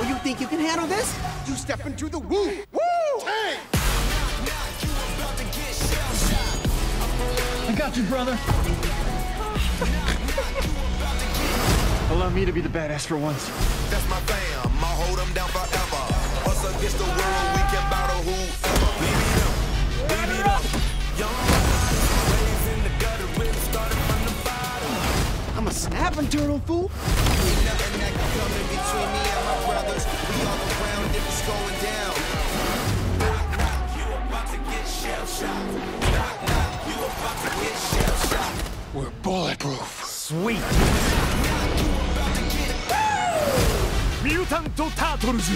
Oh, think you can handle this? You step into the woo! Woo! Hey! I got you, brother. Allow me to be the badass for once. That's my fam. I'll hold them down forever. Us against the world, we can battle whoever. Beat it up, beat it up. Young riders, raised in the gutter, really started from the bottom. I'm a snapping turtle, fool. We're bulletproof. Sweet ミュータント・タートルズ